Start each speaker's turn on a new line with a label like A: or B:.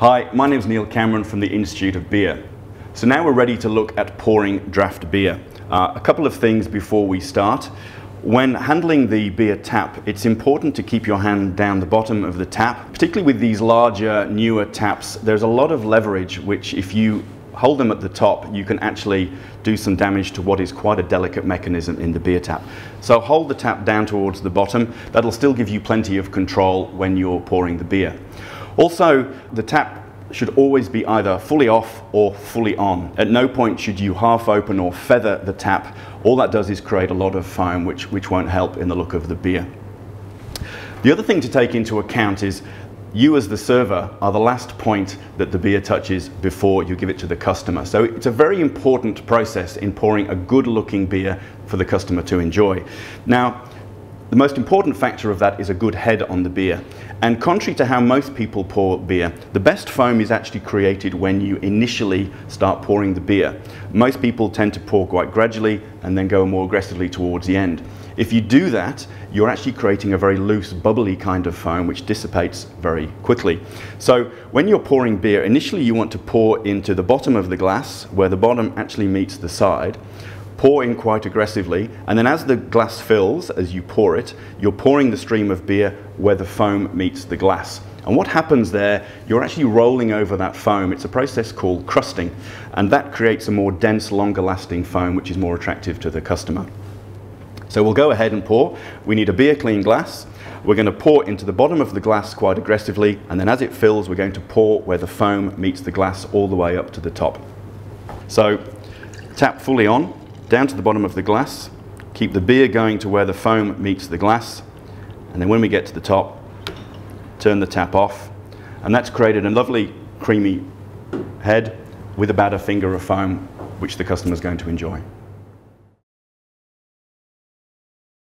A: Hi, my name is Neil Cameron from the Institute of Beer. So now we're ready to look at pouring draft beer. Uh, a couple of things before we start. When handling the beer tap, it's important to keep your hand down the bottom of the tap. Particularly with these larger, newer taps, there's a lot of leverage which if you hold them at the top, you can actually do some damage to what is quite a delicate mechanism in the beer tap. So hold the tap down towards the bottom. That'll still give you plenty of control when you're pouring the beer. Also, the tap should always be either fully off or fully on. At no point should you half open or feather the tap. All that does is create a lot of foam, which, which won't help in the look of the beer. The other thing to take into account is you as the server are the last point that the beer touches before you give it to the customer. So it's a very important process in pouring a good looking beer for the customer to enjoy. Now, the most important factor of that is a good head on the beer. And contrary to how most people pour beer, the best foam is actually created when you initially start pouring the beer. Most people tend to pour quite gradually and then go more aggressively towards the end. If you do that, you're actually creating a very loose, bubbly kind of foam which dissipates very quickly. So when you're pouring beer, initially you want to pour into the bottom of the glass where the bottom actually meets the side pour in quite aggressively, and then as the glass fills, as you pour it, you're pouring the stream of beer where the foam meets the glass. And what happens there, you're actually rolling over that foam. It's a process called crusting, and that creates a more dense, longer lasting foam, which is more attractive to the customer. So we'll go ahead and pour. We need a beer clean glass. We're going to pour into the bottom of the glass quite aggressively, and then as it fills, we're going to pour where the foam meets the glass all the way up to the top. So tap fully on, down to the bottom of the glass, keep the beer going to where the foam meets the glass, and then when we get to the top, turn the tap off, and that's created a lovely creamy head with about a finger of foam, which the customer is going to enjoy.